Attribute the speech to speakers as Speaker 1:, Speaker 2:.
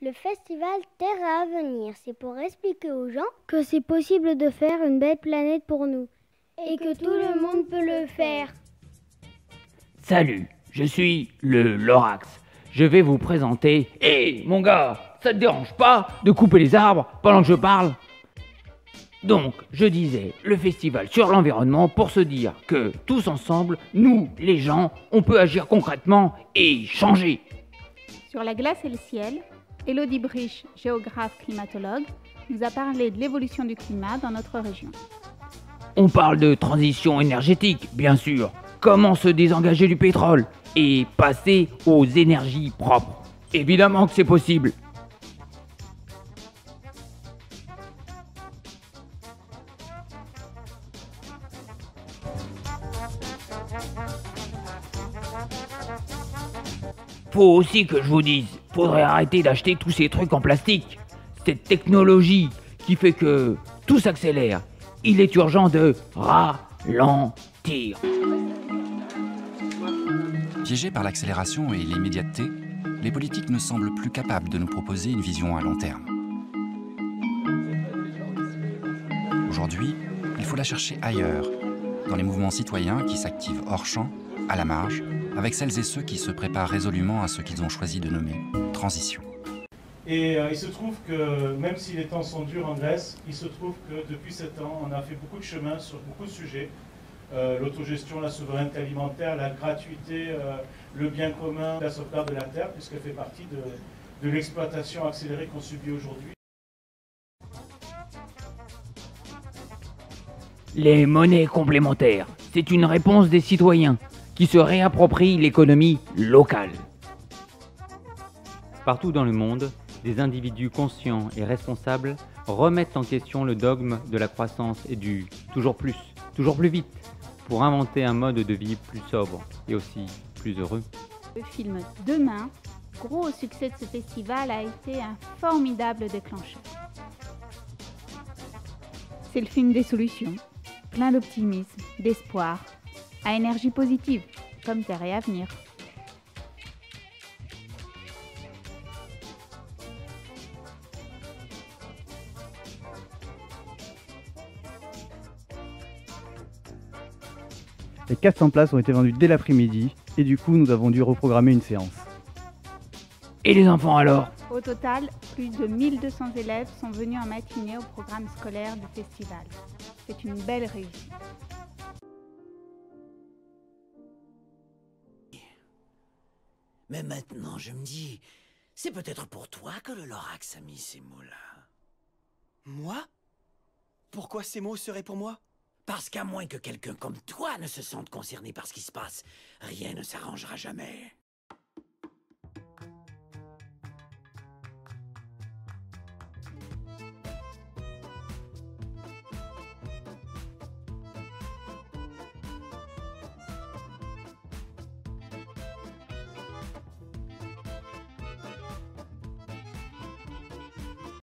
Speaker 1: Le festival Terre à venir, c'est pour expliquer aux gens que c'est possible de faire une belle planète pour nous et que tout le monde peut le faire.
Speaker 2: Salut, je suis le Lorax. Je vais vous présenter. Hé, mon gars, ça te dérange pas de couper les arbres pendant que je parle? Donc, je disais, le festival sur l'environnement pour se dire que tous ensemble, nous, les gens, on peut agir concrètement et changer.
Speaker 3: Sur la glace et le ciel, Elodie Brich, géographe climatologue, nous a parlé de l'évolution du climat dans notre région.
Speaker 2: On parle de transition énergétique, bien sûr. Comment se désengager du pétrole et passer aux énergies propres? Évidemment que c'est possible. Faut aussi que je vous dise, faudrait arrêter d'acheter tous ces trucs en plastique. Cette technologie qui fait que tout s'accélère. Il est urgent de ralentir.
Speaker 4: Piégés par l'accélération et l'immédiateté, les politiques ne semblent plus capables de nous proposer une vision à long terme. Aujourd'hui, il faut la chercher ailleurs, dans les mouvements citoyens qui s'activent hors champ, à la marge, avec celles et ceux qui se préparent résolument à ce qu'ils ont choisi de nommer transition.
Speaker 5: Et euh, il se trouve que même si les temps sont durs en Grèce, il se trouve que depuis sept ans, on a fait beaucoup de chemin sur beaucoup de sujets. Euh, l'autogestion, la souveraineté alimentaire, la gratuité, euh, le bien commun, la sauvegarde de la terre, puisqu'elle fait partie de, de l'exploitation accélérée qu'on subit aujourd'hui.
Speaker 2: Les monnaies complémentaires, c'est une réponse des citoyens qui se réapproprient l'économie locale.
Speaker 6: Partout dans le monde, des individus conscients et responsables remettent en question le dogme de la croissance et du toujours plus, toujours plus vite, pour inventer un mode de vie plus sobre et aussi plus heureux.
Speaker 3: Le film Demain, gros succès de ce festival, a été un formidable déclencheur. C'est le film des solutions, plein d'optimisme, d'espoir, à énergie positive, comme Terre et Avenir.
Speaker 7: Les 400 places ont été vendues dès l'après-midi et du coup nous avons dû reprogrammer une séance.
Speaker 2: Et les enfants alors?
Speaker 3: Au total, plus de 1200 élèves sont venus en matinée au programme scolaire du festival. C'est une belle réussite.
Speaker 8: Mais maintenant, je me dis, c'est peut-être pour toi que le Lorax a mis ces mots-là.
Speaker 9: Moi? Pourquoi ces mots seraient pour moi?
Speaker 8: Parce qu'à moins que quelqu'un comme toi ne se sente concerné par ce qui se passe, rien ne s'arrangera jamais.